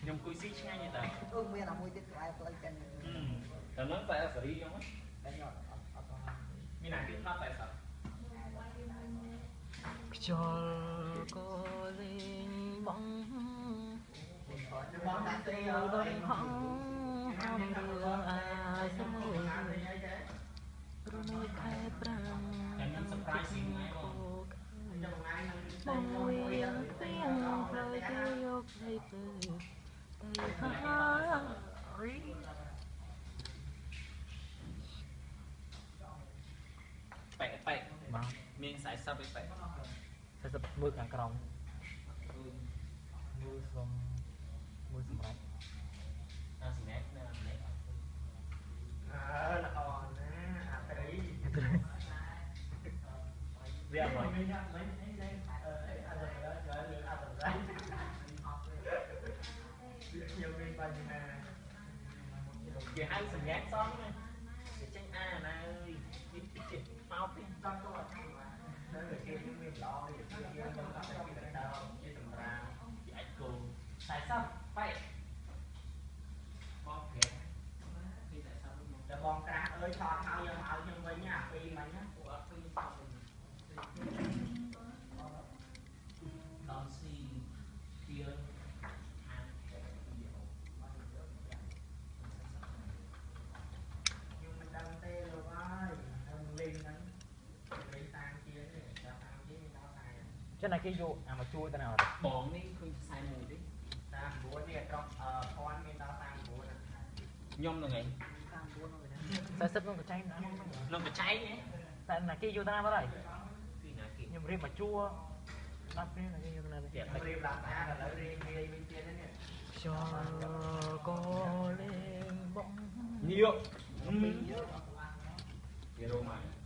ខ្ញុំគួយស៊ីឆ្ងាញ់ទេតាអឺមានអាមួយទៀតក្បែរផ្លូវចាញ់តែនឹងតែសេរីខ្ញុំតែញ៉ាំអត់អត់ទៅមានណាគេថាតែសោះខ្យល់ក៏លេងបងបងដាក់ត្រីអើដយងហងហំរឿងអាស្រួយរនៅខែប្រាំតែខ្ញុំ surprising ណាស់បងចាំថ្ងៃនឹងបងមួយ 40មើលខាងក្រោមមើលសុំមើលសម្រាប់អាសម្រាប់ណាសម្រាប់អើល្អណាអាត្រីវាអត់មកមិនមិនអីអីអត់ទៅដល់អត់ទៅដល់ខ្ញុំមានបញ្ហាគេហៅសម្រាប់សំណាចេញអាណាអើយនេះពីចេះមកពីចង់ទៅ ល្អវាគេមានដល់តែពីដល់ជាសម្រាប់ពីអាចគោខ្សែសឹបបែកមកគេពីខ្សែសឹបមកតែបងក្រាស់អើយឆោតហើយយកមកឲ្យខ្ញុំវិញអាពីរមិញណាពួកអត់ឃើញសោះដល់ស៊ីពីអានគេពីអូ ខ្ញុំមិនដឹងទេលោកអើយខ្ញុំលេងហ្នឹងលេងតាមជាទេតាមតាមជាមានដល់តែ ចឹងណាគេយកអាមកជួយទៅណាអត់បងនេះឃើញខ្សែមួយទេតាម9នេះត្រង់អឺភ័ណ្ឌមានដល់តាម9ណាខ្ញុំនឹងឯងតាម9នោះវិញណាតែសឹកនឹងកញ្ចែងណានឹងបច្ចេកហ៎តែណាគេយកទៅណាមកហើយពីណាគេខ្ញុំរៀបមកជួដាក់ពេលណាគេយកទៅណាទេទៀតខ្ញុំរៀបឡើងស្អាតឥឡូវរៀងងាយវិញទៀតនេះខ្យល់ក៏លេងបងញៀកវារោមក